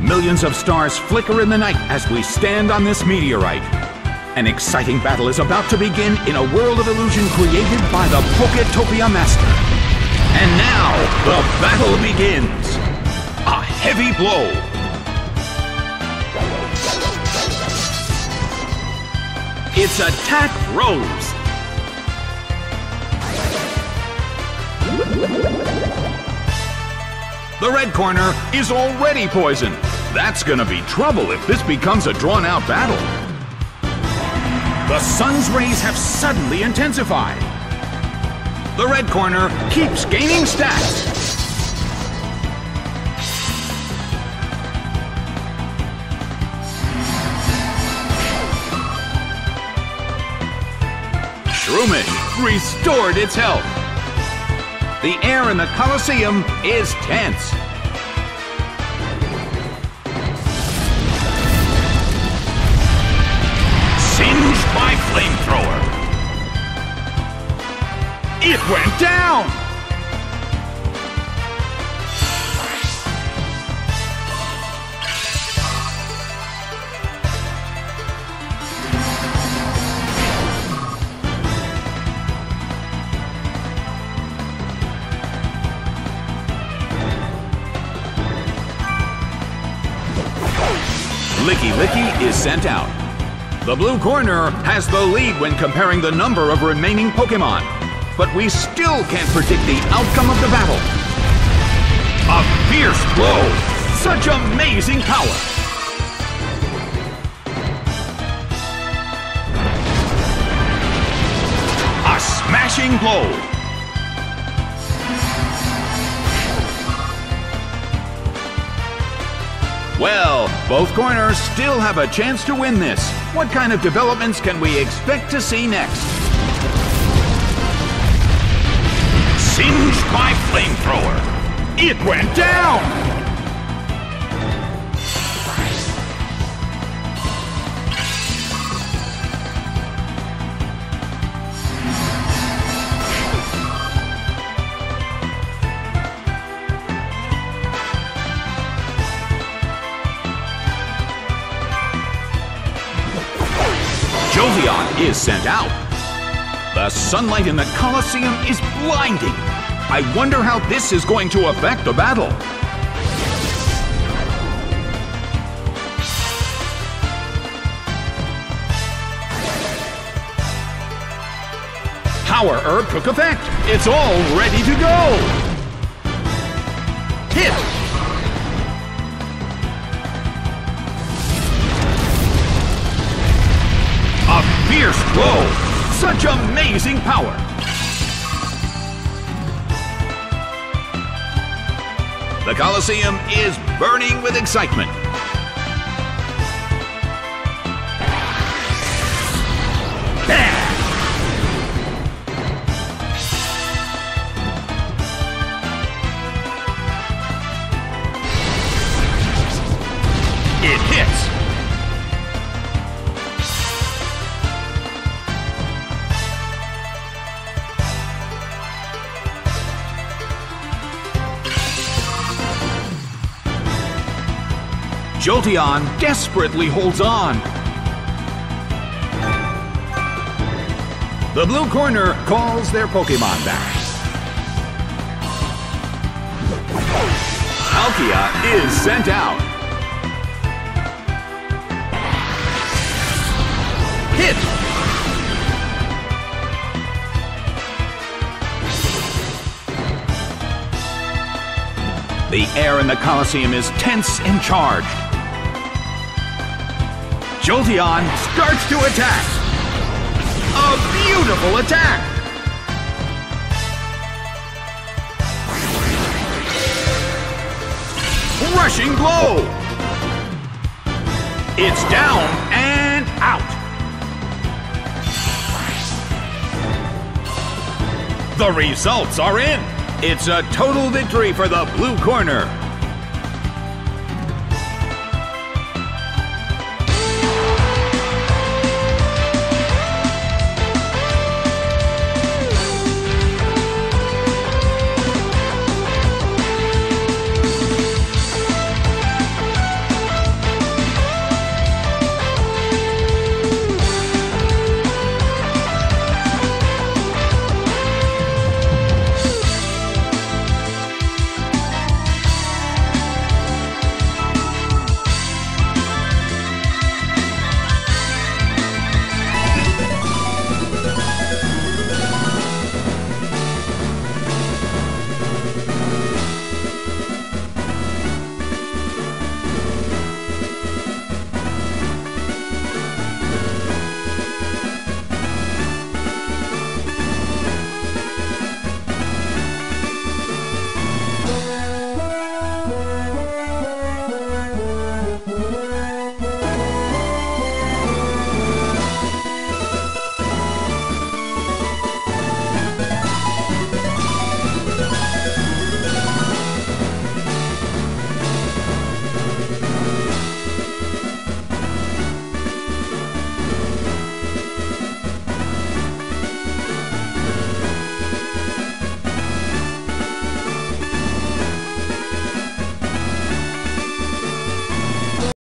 Millions of stars flicker in the night as we stand on this meteorite. An exciting battle is about to begin in a world of illusion created by the Poketopia Master. And now, the battle begins. A heavy blow. It's Attack Rose. The red corner is already poisoned. That's gonna be trouble if this becomes a drawn-out battle. The sun's rays have suddenly intensified. The red corner keeps gaining stats. Shroomish restored its health. The air in the Colosseum is tense. By flamethrower. It went down! Lickilicky is sent out. The blue corner has the lead when comparing the number of remaining Pokemon, but we still can't predict the outcome of the battle. A fierce blow! Such amazing power! A smashing blow! Well, both corners still have a chance to win this. What kind of developments can we expect to see next? Singed by flamethrower. It went down! Jolteon is sent out. The sunlight in the Colosseum is blinding. I wonder how this is going to affect the battle. Power Herb took effect. It's all ready to go. Hit! Fierce blow! Such amazing power! The Colosseum is burning with excitement. Bam! It hits! Jolteon desperately holds on. The blue corner calls their Pokemon back. Palkia is sent out. Hit! The air in the Colosseum is tense and charged. Jolteon starts to attack. A beautiful attack. Rushing blow. It's down and out. The results are in. It's a total victory for the blue corner.